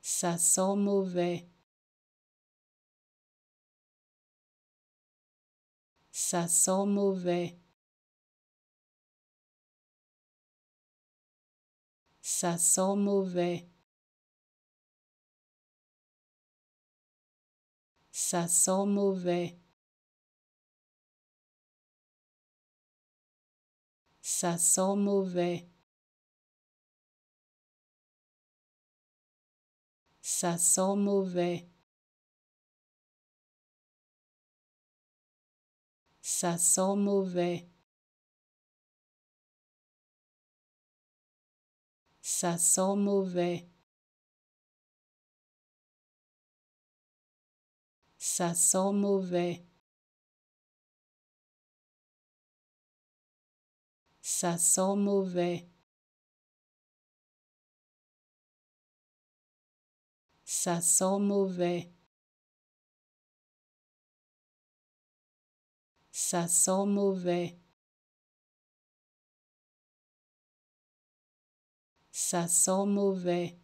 Ça sent mauvais. Ça sent mauvais. Ça sent mauvais. Ça sent mauvais. Ça sent mauvais. Ça sent mauvais. Ça sent mauvais. Ça sent mauvais. Ça sent mauvais. Ça sent mauvais. Ça sent mauvais. Ça sent mauvais. Ça sent mauvais.